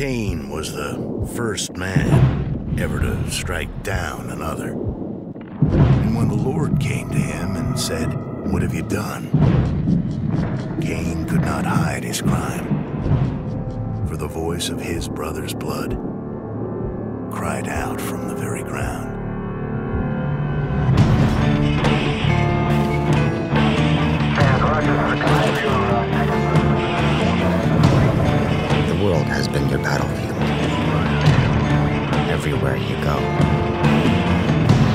Cain was the first man ever to strike down another. And when the Lord came to him and said, What have you done? Cain could not hide his crime, for the voice of his brother's blood cried out from the very ground. Battlefield. Everywhere you go,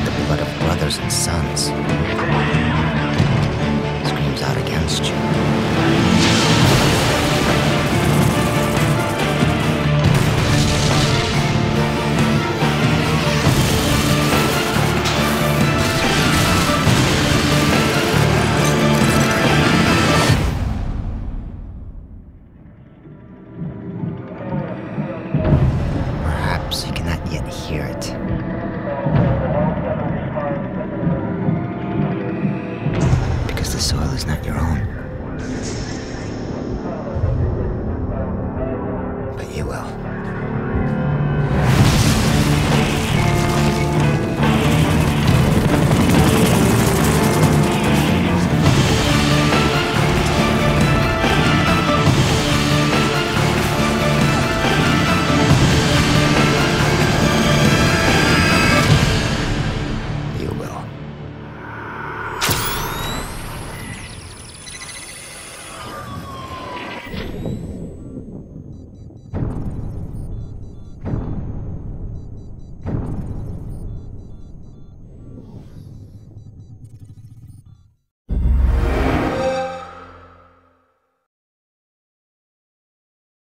the blood of brothers and sons the soil is not your own. But you will.